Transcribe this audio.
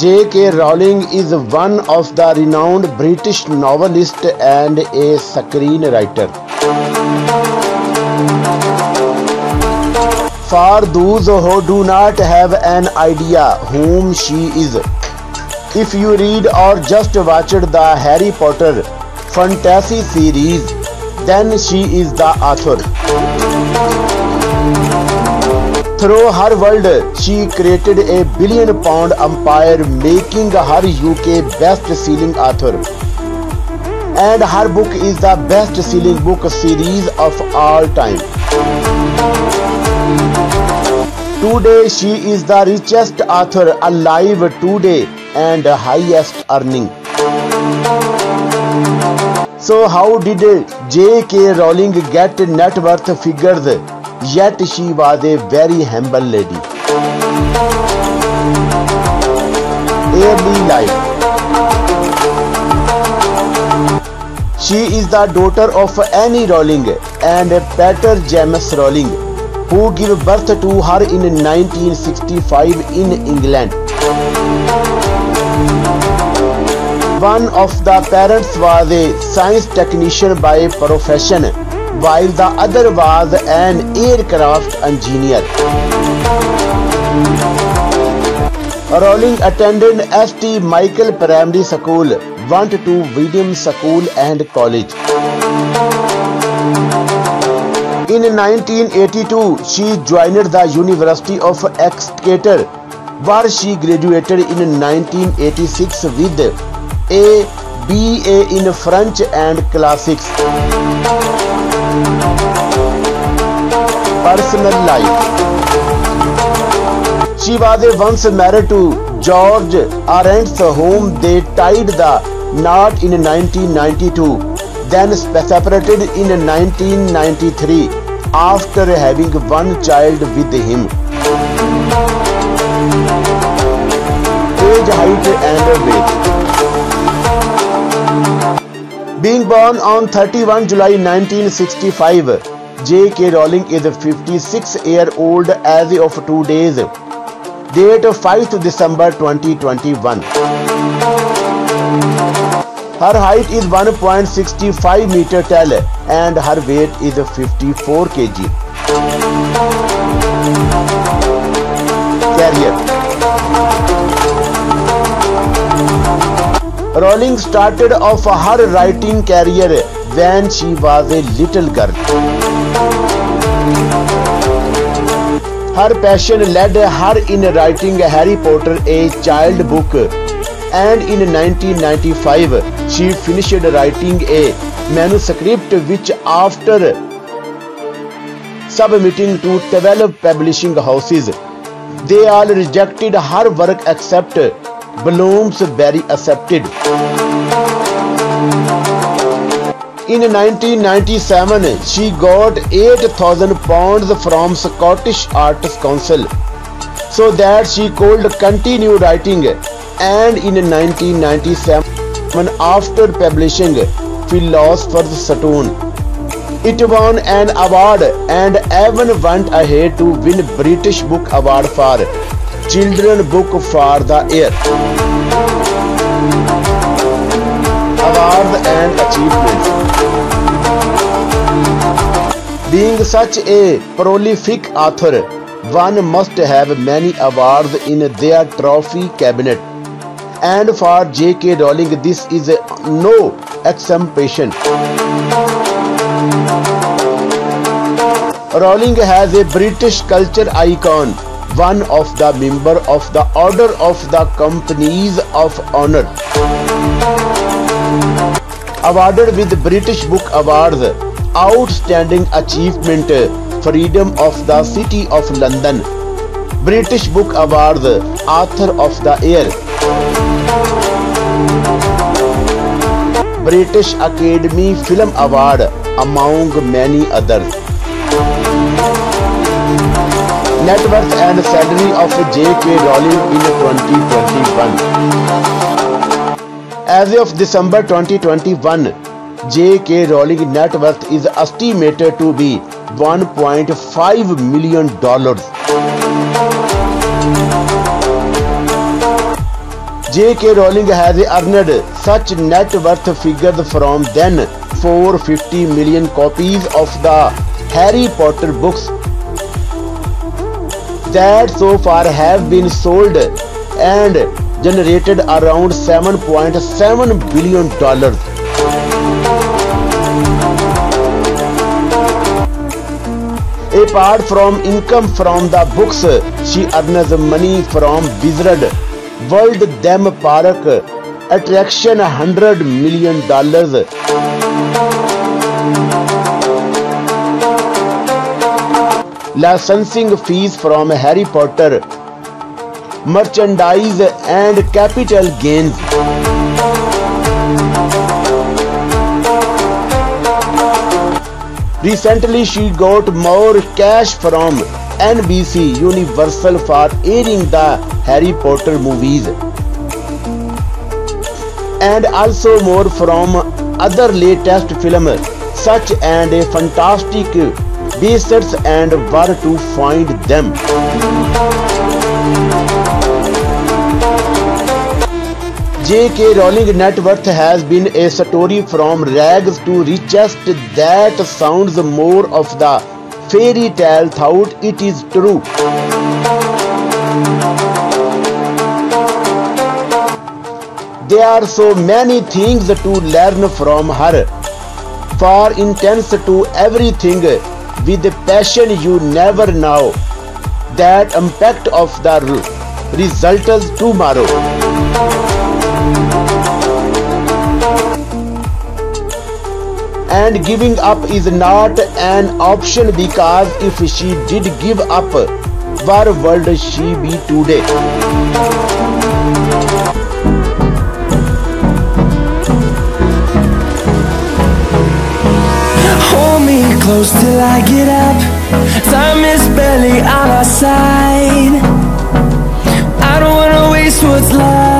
J.K. Rowling is one of the renowned British novelist and a screenwriter. For those who do not have an idea whom she is, if you read or just watched the Harry Potter fantasy series, then she is the author. Through her world, she created a billion pound empire, making her UK best selling author. And her book is the best selling book series of all time. Today, she is the richest author alive today and highest earning. So, how did J.K. Rowling get net worth figures? Yet she was a very humble lady. Early life She is the daughter of Annie Rowling and Peter James Rowling, who gave birth to her in 1965 in England. One of the parents was a science technician by profession while the other was an aircraft engineer. Rowling attended St. Michael Primary School, went to Williams School and College. In 1982, she joined the University of Exeter, where she graduated in 1986 with a BA in French and Classics. Personal life She was once married to George Arantes whom they tied the knot in 1992, then separated in 1993 after having one child with him. Age, height and weight. Being born on 31 July 1965, J.K. Rowling is 56 year old as of two days. Date 5th December 2021. Her height is 1.65 meter tall and her weight is 54 kg. Career Rowling started off her writing career when she was a little girl. Her passion led her in writing Harry Potter, a child book, and in 1995 she finished writing a manuscript which, after submitting to 12 publishing houses, they all rejected her work except Bloomsbury accepted. In 1997, she got 8,000 pounds from Scottish Arts Council so that she could continue writing. And in 1997, after publishing Philosopher's Stone, it won an award and even went ahead to win British Book Award for Children Book for the Year. Awards and Achievements Being such a prolific author, one must have many awards in their trophy cabinet. And for J.K. Rowling, this is no exception. Rowling has a British culture icon, one of the member of the Order of the Companions of Honor. Awarded with British Book Awards, Outstanding Achievement, Freedom of the City of London, British Book Award, Author of the Year, British Academy Film Award, among many others. Net worth and salary of J.K. Rowling in 2021. As of December 2021, J.K. Rowling net worth is estimated to be 1.5 million dollars. J.K. Rowling has earned such net worth figures from then 450 million copies of the Harry Potter books that so far have been sold and generated around 7.7 billion dollars. Apart from income from the books, she earns money from Wizard World Theme Park attraction 100 million dollars. Licensing fees from Harry Potter merchandise and capital gains. Recently, she got more cash from NBC Universal for airing the Harry Potter movies and also more from other latest films such and a fantastic beasts and where to find them. J.K. Rowling net worth has been a story from rags to riches that sounds more of the fairy tale thought it is true. There are so many things to learn from her. For intense to everything with passion you never know that impact of the results tomorrow. And giving up is not an option because if she did give up where would she be today. Hold me close till I get up. Time is barely on our side. I don't wanna waste what's left